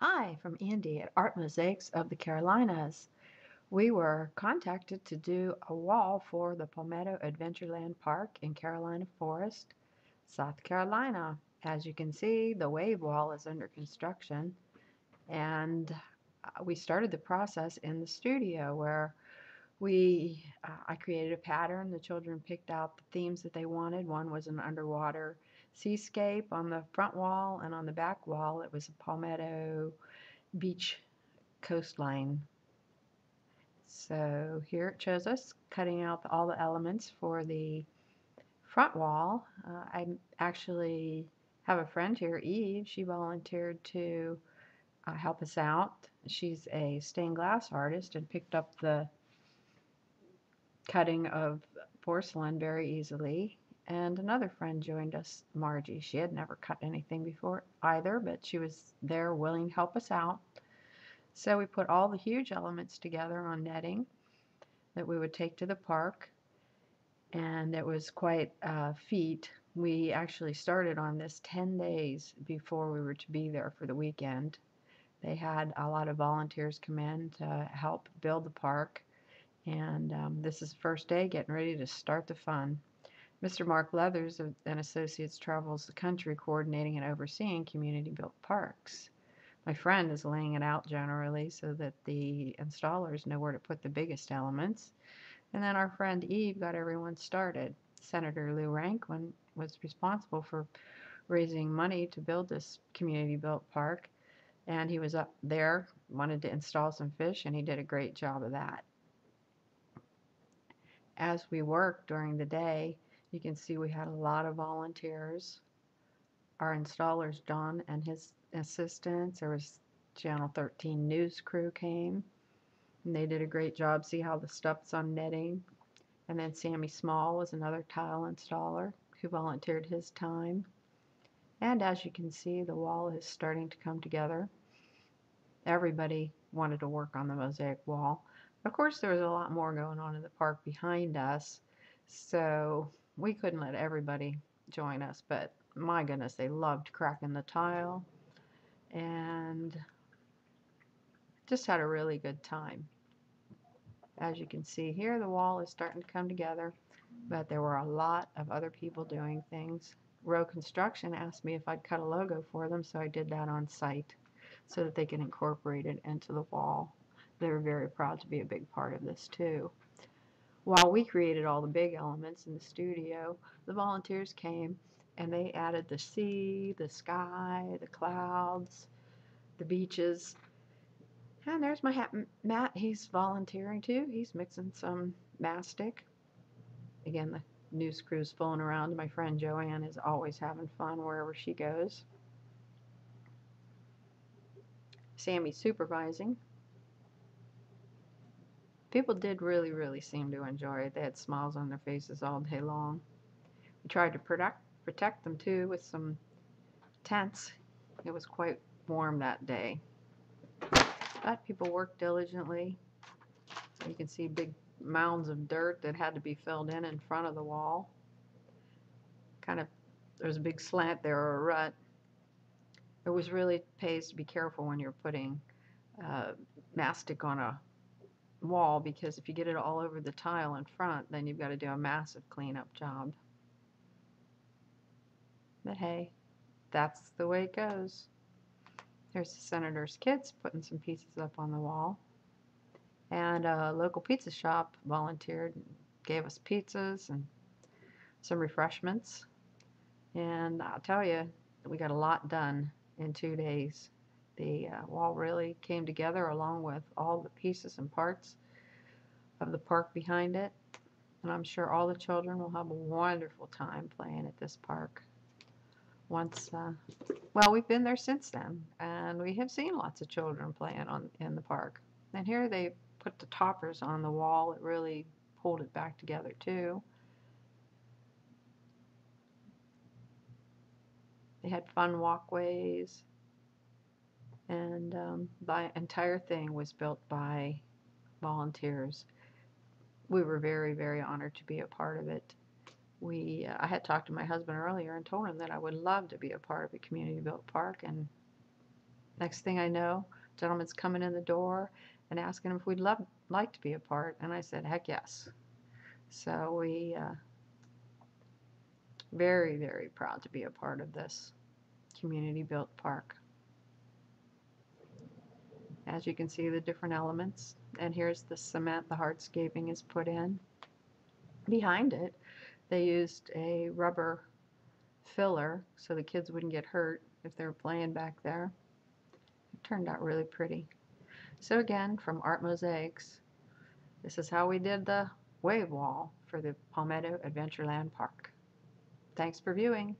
Hi, from Andi at Art Mosaics of the Carolinas. We were contacted to do a wall for the Palmetto Adventureland Park in Carolina Forest, South Carolina. As you can see, the wave wall is under construction and uh, we started the process in the studio where we uh, I created a pattern. The children picked out the themes that they wanted. One was an underwater seascape on the front wall, and on the back wall it was a palmetto beach coastline. So here it shows us cutting out all the elements for the front wall. Uh, I actually have a friend here, Eve. She volunteered to uh, help us out. She's a stained glass artist and picked up the cutting of porcelain very easily. And another friend joined us, Margie. She had never cut anything before either, but she was there willing to help us out. So we put all the huge elements together on netting that we would take to the park. And it was quite a feat. We actually started on this 10 days before we were to be there for the weekend. They had a lot of volunteers come in to help build the park and um, this is the first day getting ready to start the fun. Mr. Mark Leathers and Associates travels the country coordinating and overseeing community built parks. My friend is laying it out generally so that the installers know where to put the biggest elements. And then our friend Eve got everyone started. Senator Luke Rankin was responsible for raising money to build this community built park. And he was up there, wanted to install some fish, and he did a great job of that as we worked during the day, you can see we had a lot of volunteers. Our installers, Don and his assistants, there was Channel 13 news crew came, and they did a great job. See how the stuff's on netting. And then Sammy Small was another tile installer who volunteered his time. And as you can see, the wall is starting to come together. Everybody wanted to work on the mosaic wall. Of course, there was a lot more going on in the park behind us, so we couldn't let everybody join us, but my goodness, they loved cracking the tile and just had a really good time. As you can see here, the wall is starting to come together, but there were a lot of other people doing things. Row Construction asked me if I'd cut a logo for them, so I did that on site so that they can incorporate it into the wall They were very proud to be a big part of this too. While we created all the big elements in the studio, the volunteers came and they added the sea, the sky, the clouds, the beaches. And there's my hat, Matt. He's volunteering too. He's mixing some mastic. Again, the news crew's fooling around. My friend Joanne is always having fun wherever she goes. Sammy's supervising people did really, really seem to enjoy it. They had smiles on their faces all day long. We tried to protect, protect them too with some tents. It was quite warm that day. But people worked diligently. You can see big mounds of dirt that had to be filled in in front of the wall. Kind of, there's a big slant there or a rut. It was really pays to be careful when you're putting uh, mastic on a wall because if you get it all over the tile in front, then you've got to do a massive cleanup job. But hey, that's the way it goes. There's the senator's kids putting some pieces up on the wall. And a local pizza shop volunteered and gave us pizzas and some refreshments. And I'll tell you, we got a lot done in two days. The uh, wall really came together along with all the pieces and parts of the park behind it. And I'm sure all the children will have a wonderful time playing at this park. Once, uh, well, we've been there since then, and we have seen lots of children playing on in the park. And here they put the toppers on the wall. It really pulled it back together too. They had fun walkways and um, the entire thing was built by volunteers. We were very, very honored to be a part of it. We, uh, I had talked to my husband earlier and told him that I would love to be a part of a community-built park, and Next thing I know, gentleman's coming in the door and asking if we'd love like to be a part, and I said, heck yes. So we uh, very very proud to be a part of this community built park. As you can see the different elements and here's the cement the hardscaping is put in. Behind it they used a rubber filler so the kids wouldn't get hurt if they were playing back there. It turned out really pretty. So again, from Art Mosaics, this is how we did the wave wall for the Palmetto Adventureland Park. Thanks for viewing.